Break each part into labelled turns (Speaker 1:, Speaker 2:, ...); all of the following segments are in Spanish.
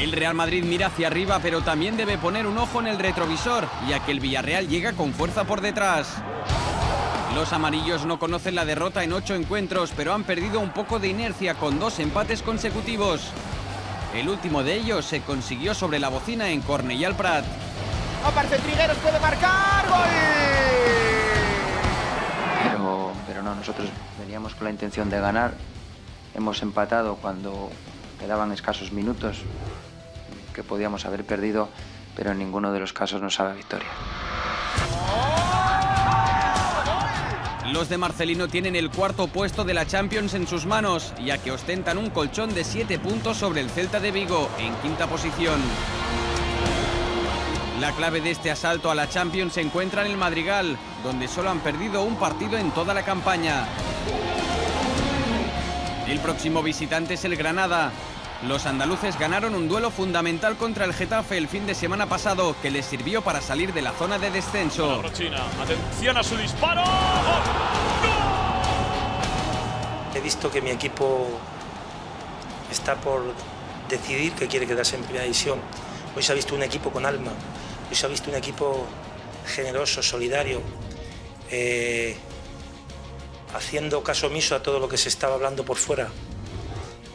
Speaker 1: El Real Madrid mira hacia arriba, pero también debe poner un ojo en el retrovisor, ya que el Villarreal llega con fuerza por detrás. Los amarillos no conocen la derrota en ocho encuentros, pero han perdido un poco de inercia con dos empates consecutivos. El último de ellos se consiguió sobre la bocina en Cornellà Prat.
Speaker 2: Aparece Trigueros, puede marcar. ¡Gol!
Speaker 3: Pero, pero no, nosotros veníamos con la intención de ganar. Hemos empatado cuando quedaban escasos minutos que podíamos haber perdido, pero en ninguno de los casos nos sabe victoria.
Speaker 1: Los de Marcelino tienen el cuarto puesto de la Champions en sus manos, ya que ostentan un colchón de 7 puntos sobre el Celta de Vigo, en quinta posición. La clave de este asalto a la Champions se encuentra en el Madrigal, donde solo han perdido un partido en toda la campaña. El próximo visitante es el Granada. Los andaluces ganaron un duelo fundamental contra el Getafe el fin de semana pasado que les sirvió para salir de la zona de descenso.
Speaker 4: Atención a su disparo.
Speaker 5: He visto que mi equipo está por decidir que quiere quedarse en primera división. Hoy se ha visto un equipo con alma, hoy se ha visto un equipo generoso, solidario, eh, haciendo caso omiso a todo lo que se estaba hablando por fuera.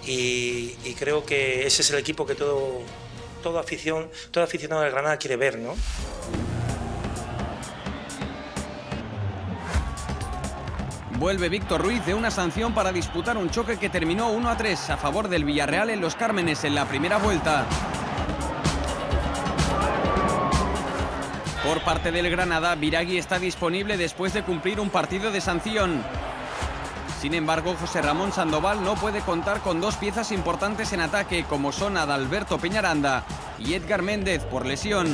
Speaker 5: Y, creo que ese es el equipo que todo, todo, afición, todo aficionado del Granada quiere ver, ¿no?
Speaker 1: Vuelve Víctor Ruiz de una sanción para disputar un choque que terminó 1 a 3 a favor del Villarreal en Los Cármenes en la primera vuelta. Por parte del Granada, Viragui está disponible después de cumplir un partido de sanción. Sin embargo, José Ramón Sandoval no puede contar con dos piezas importantes en ataque, como son Adalberto Peñaranda y Edgar Méndez por lesión.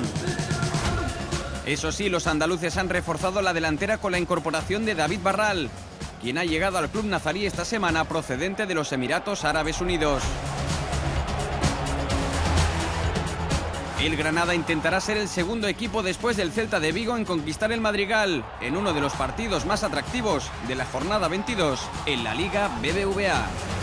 Speaker 1: Eso sí, los andaluces han reforzado la delantera con la incorporación de David Barral, quien ha llegado al club nazarí esta semana procedente de los Emiratos Árabes Unidos. El Granada intentará ser el segundo equipo después del Celta de Vigo en conquistar el Madrigal, en uno de los partidos más atractivos de la jornada 22 en la Liga BBVA.